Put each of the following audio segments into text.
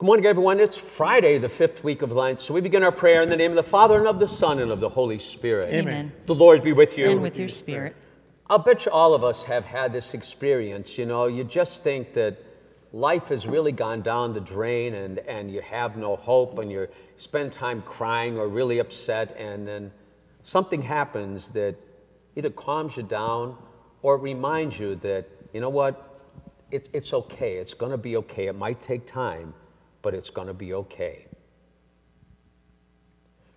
Good morning, everyone. It's Friday, the fifth week of Lent. So we begin our prayer in the name of the Father and of the Son and of the Holy Spirit. Amen. The Lord be with you. And with your spirit. I'll bet you all of us have had this experience. You know, you just think that life has really gone down the drain and, and you have no hope and you spend time crying or really upset, and then something happens that either calms you down or reminds you that, you know what, it, it's okay. It's going to be okay. It might take time, but it's going to be okay.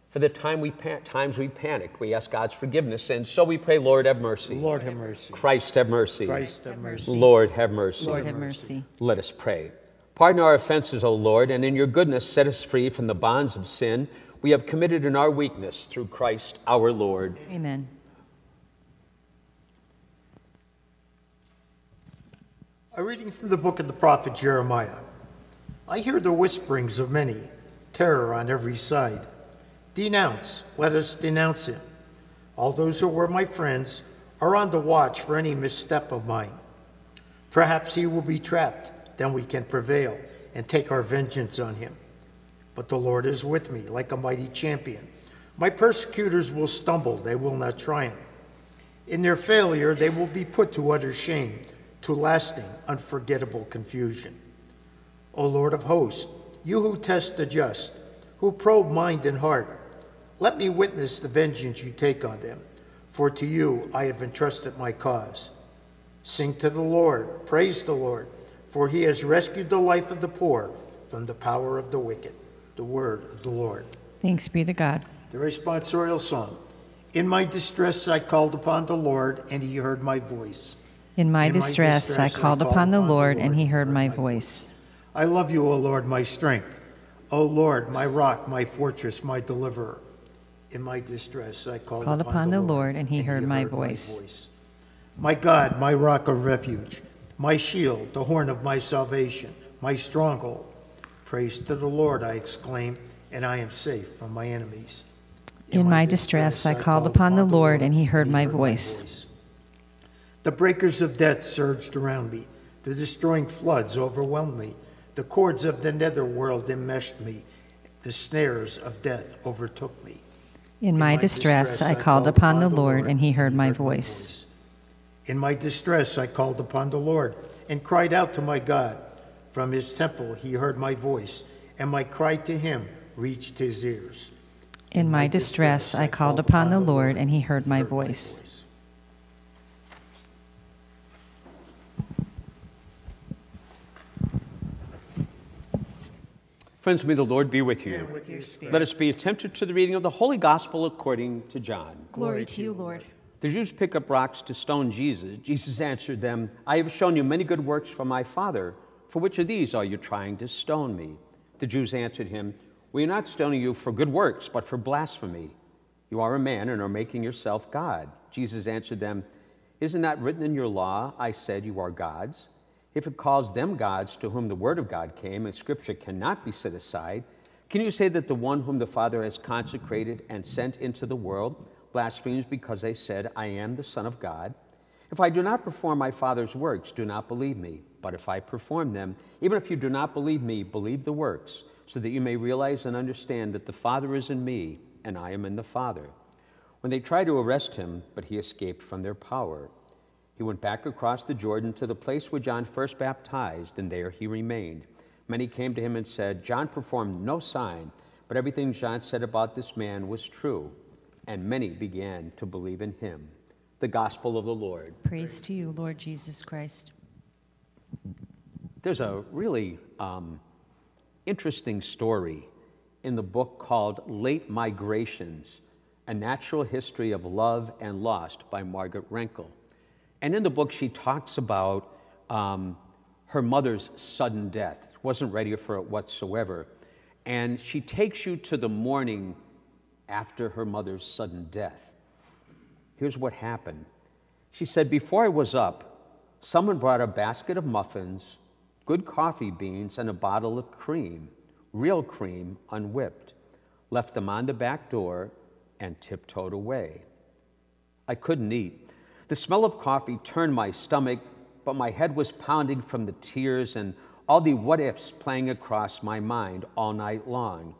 For the time we pan- times we panic, we ask God's forgiveness, and so we pray, Lord, have mercy. Lord have mercy. Christ, have mercy. Christ have mercy. Lord, have mercy. Lord have mercy. Let us pray. Pardon our offenses, O Lord, and in your goodness set us free from the bonds of sin we have committed in our weakness through Christ our Lord. Amen. A reading from the book of the prophet Jeremiah. I hear the whisperings of many, terror on every side. Denounce, let us denounce him. All those who were my friends are on the watch for any misstep of mine. Perhaps he will be trapped, then we can prevail and take our vengeance on him. But the Lord is with me like a mighty champion. My persecutors will stumble, they will not triumph. In their failure, they will be put to utter shame, to lasting, unforgettable confusion. O Lord of hosts, you who test the just, who probe mind and heart, let me witness the vengeance you take on them, for to you I have entrusted my cause. Sing to the Lord, praise the Lord, for he has rescued the life of the poor from the power of the wicked. The word of the Lord. Thanks be to God. The responsorial song. In my distress I called upon the Lord, and he heard my voice. In my, In my distress, distress I called I upon the called Lord, and he heard my voice. I love you, O Lord, my strength. O Lord, my rock, my fortress, my deliverer. In my distress I called, Called upon the Lord, and he heard my voice. My God, my rock of refuge, my shield, the horn of my salvation, my stronghold. Praise to the Lord, I exclaim, and I am safe from my enemies. In my distress, I called upon the Lord, and he heard my voice. The breakers of death surged around me. The destroying floods overwhelmed me. The cords of the netherworld enmeshed me. The snares of death overtook me. In my distress, I called upon the Lord, and he heard my voice. In my distress, I called upon the Lord and cried out to my God. From his temple, he heard my voice, and my cry to him reached his ears. In my distress, I called upon the Lord, and he heard my voice. Friends, may the Lord be with you. With. Let us be attentive to the reading of the Holy Gospel according to John. Glory to you, Lord. The Jews pick up rocks to stone Jesus. Jesus answered them, I have shown you many good works from my Father. For which of these are you trying to stone me? The Jews answered him, We are not stoning you for good works, but for blasphemy. You are a man and are making yourself God. Jesus answered them, Isn't that written in your law, I said you are gods? If it calls them gods to whom the word of God came, and scripture cannot be set aside, can you say that the one whom the Father has consecrated and sent into the world blasphemes because they said, I am the Son of God? If I do not perform my Father's works, do not believe me. But if I perform them, even if you do not believe me, believe the works, so that you may realize and understand that the Father is in me and I am in the Father. When they tried to arrest him, but he escaped from their power. He went back across the Jordan to the place where John first baptized, and there he remained. Many came to him and said, John performed no sign, but everything John said about this man was true. And many began to believe in him. The Gospel of the Lord. Praise to you, Lord Jesus Christ. There's a really um, interesting story in the book called Late Migrations A Natural History of Love and Lost by Margaret Renkl. And in the book, she talks about um, her mother's sudden death. Wasn't ready for it whatsoever. And she takes you to the morning after her mother's sudden death. Here's what happened. She said, Before I was up, someone brought a basket of muffins, good coffee beans, and a bottle of cream, real cream, unwhipped, left them on the back door, and tiptoed away. I couldn't eat. The smell of coffee turned my stomach, but my head was pounding from the tears, and all the what ifs playing across my mind all night long.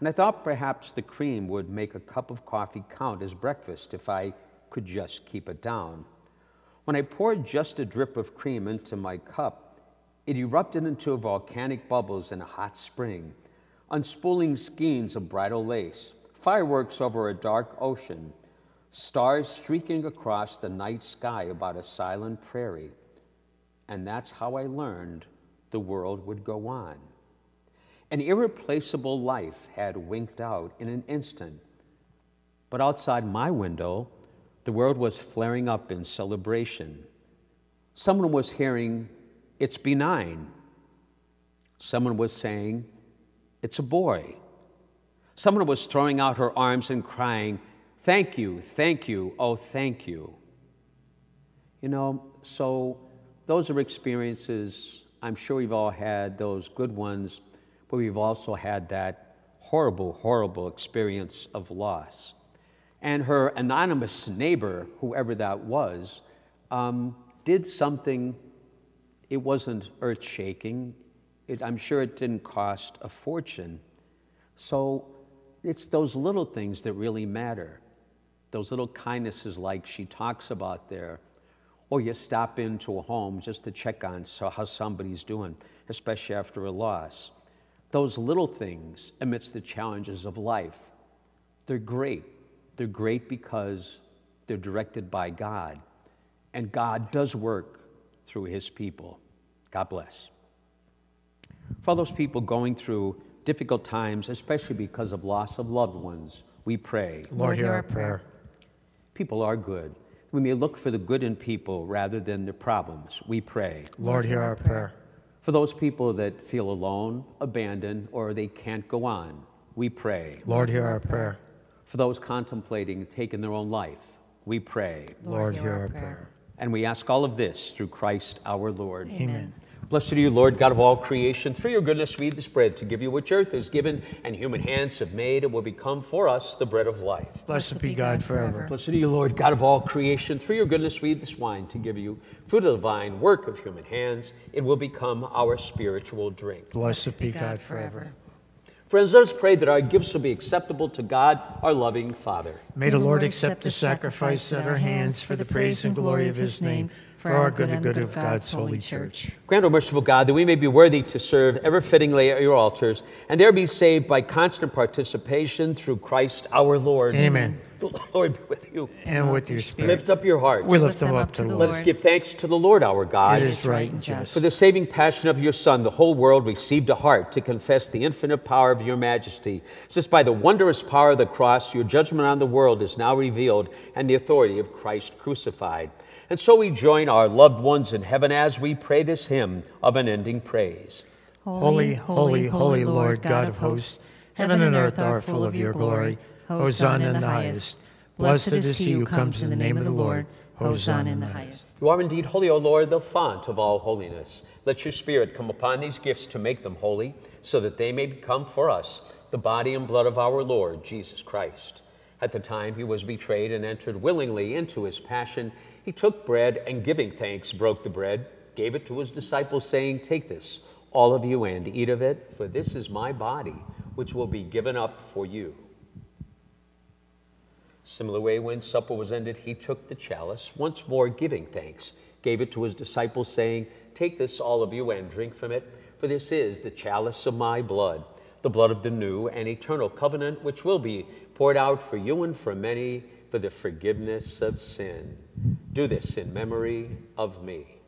And I thought perhaps the cream would make a cup of coffee count as breakfast if I could just keep it down. When I poured just a drip of cream into my cup, it erupted into volcanic bubbles in a hot spring, unspooling skeins of bridal lace, fireworks over a dark ocean, stars streaking across the night sky about a silent prairie. And that's how I learned the world would go on. An irreplaceable life had winked out in an instant. But outside my window, the world was flaring up in celebration. Someone was hearing, It's benign. Someone was saying, It's a boy. Someone was throwing out her arms and crying, Thank you, thank you, oh, thank you. You know, so those are experiences, I'm sure we've all had those good ones, but we've also had that horrible, horrible experience of loss. And her anonymous neighbor, whoever that was, um, did something, it wasn't earth shaking. I'm sure it didn't cost a fortune. So it's those little things that really matter. Those little kindnesses, like she talks about there, or you stop into a home just to check on so how somebody's doing, especially after a loss. Those little things amidst the challenges of life, they're great. They're great because they're directed by God, and God does work through His people. God bless. For those people going through difficult times, especially because of loss of loved ones, we pray. Lord, hear our prayer. People are good. We may look for the good in people rather than the problems. We pray. Lord, hear our prayer. For those people that feel alone, abandoned, or they can't go on, we pray. Lord, hear our prayer. For those contemplating taking their own life, we pray. Lord, hear our prayer. And we ask all of this through Christ our Lord. Amen. Blessed are you, Lord, God of all creation. Through your goodness, we eat this bread to give you which earth has given and human hands have made and will become for us the bread of life. Blessed be God forever. Blessed are you, Lord, God of all creation. Through your goodness, we eat this wine to give you fruit of the vine, work of human hands. It will become our spiritual drink. Blessed be God forever. Friends, let us pray that our gifts will be acceptable to God, our loving Father. May the Lord accept the sacrifice at our hands for the praise and glory of his name, for our good and good of God's holy church. Grant, O merciful God, that we may be worthy to serve ever fittingly at your altars, and there be saved by constant participation through Christ our Lord. Amen. The Lord be with you. And with your spirit. Lift up your hearts. we lift them up to the Lord. Let us give thanks to the Lord our God. It is right and just. For the saving passion of your Son, the whole world received a heart to confess the infinite power of your majesty. Since by the wondrous power of the cross, your judgment on the world is now revealed, and the authority of Christ crucified. And so we join our loved ones in heaven as we pray this hymn of unending praise. Holy, holy, holy Lord, God of hosts, heaven and earth are full of your glory. Hosanna in the highest. Blessed is he who comes in the name of the Lord. Hosanna in the highest. You are indeed holy, O Lord, the font of all holiness. Let your Spirit come upon these gifts to make them holy, so that they may become for us the body and blood of our Lord Jesus Christ. At the time he was betrayed and entered willingly into his passion, he took bread and giving thanks, broke the bread, gave it to his disciples, saying, Take this, all of you, and eat of it, for this is my body, which will be given up for you. Similar way, when supper was ended, he took the chalice, once more giving thanks, gave it to his disciples, saying, Take this, all of you, and drink from it, for this is the chalice of my blood, the blood of the new and eternal covenant, which will be poured out for you and for many for the forgiveness of sin. Do this in memory of me.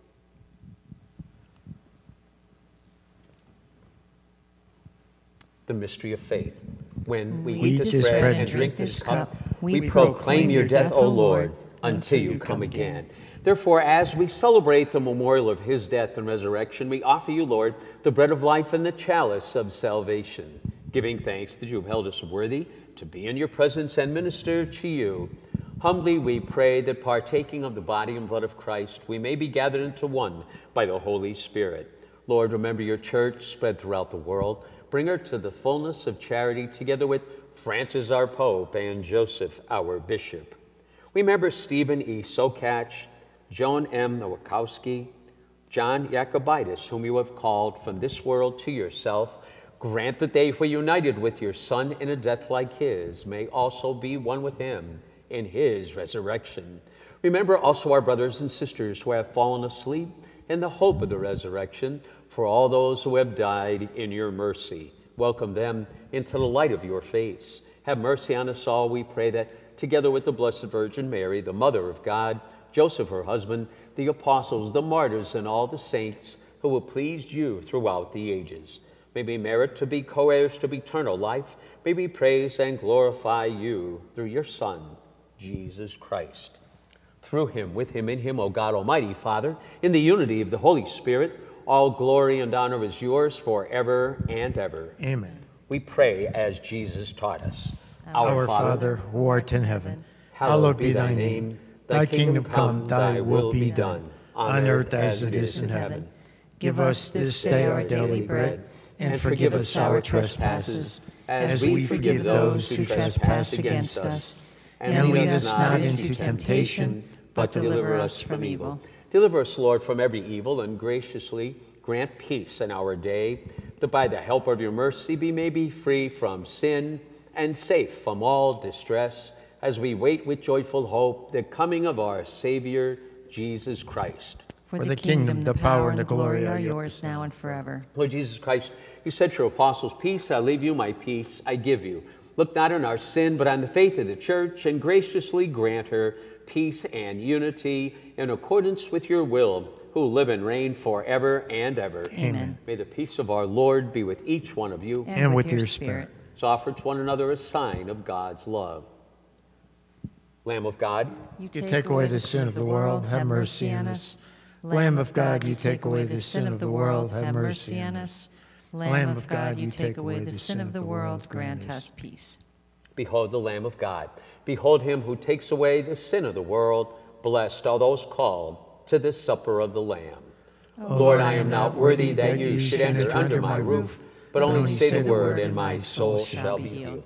The mystery of faith. When we, eat this bread and drink this cup, we proclaim your death, O Lord, until you come again. Therefore, as we celebrate the memorial of his death and resurrection, we offer you, Lord, the bread of life and the chalice of salvation, giving thanks that you have held us worthy to be in your presence and minister to you. Humbly we pray that partaking of the body and blood of Christ, we may be gathered into one by the Holy Spirit. Lord, remember your church spread throughout the world. Bring her to the fullness of charity together with Francis, our Pope, and Joseph, our Bishop. We remember Stephen E. Sokach, Joan M. Nowakowski, John Jacobitis, whom you have called from this world to yourself, grant that they who are united with your Son in a death like his may also be one with him in his resurrection. Remember also our brothers and sisters who have fallen asleep in the hope of the resurrection, for all those who have died in your mercy. Welcome them into the light of your face. Have mercy on us all, we pray that together with the Blessed Virgin Mary, the Mother of God, Joseph, her husband, the apostles, the martyrs, and all the saints who have pleased you throughout the ages, may we merit to be co heirs to eternal life, may we praise and glorify you through your Son, Jesus Christ. Through him, with him, in him, O God Almighty Father, in the unity of the Holy Spirit, all glory and honor is yours forever and ever. Amen. We pray as Jesus taught us. Our Father, who art in heaven, hallowed be thy name. Thy kingdom come, thy will be done, on earth as it is in heaven. Give us this day our daily bread, and forgive us our trespasses, as we forgive those who trespass against us. And lead us not into temptation, but deliver us from evil. Deliver us, Lord, from every evil, and graciously grant peace in our day, that by the help of your mercy we may be free from sin and safe from all distress, as we wait with joyful hope the coming of our Savior, Jesus Christ. For the kingdom, the power, and the glory are yours now and forever. Lord Jesus Christ, you said to your apostles, Peace I leave you, my peace I give you. Look not on our sin, but on the faith of the church, and graciously grant her peace and unity in accordance with your will, who live and reign forever and ever. Amen. May the peace of our Lord be with each one of you. And with your spirit. So offer to one another a sign of God's love. Lamb of God, You take away the sin of the world, have mercy on us. Lamb of God, you take away the sin of the world, have mercy on us. Lamb of God, you take away the sin of the world, grant us peace. behold the Lamb of God. Behold him who takes away the sin of the world. Blessed are those called to the supper of the Lamb. Oh, Lord, I am not worthy that you should enter under my roof, but only say the word, and my soul shall be healed.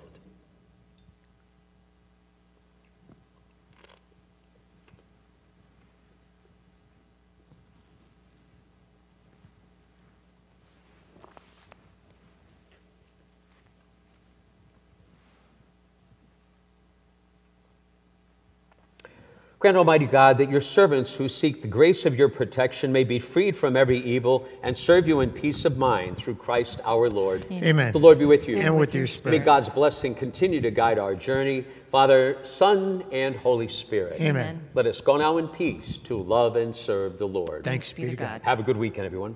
Grant, Almighty God, that your servants who seek the grace of your protection may be freed from every evil and serve you in peace of mind through Christ our Lord. Amen. The Lord be with you. And with your spirit. May. God's blessing continue to guide our journey. Father, Son, and Holy Spirit. Amen. Let us go now in peace to love and serve the Lord. Thanks be to God. Have a good weekend, everyone.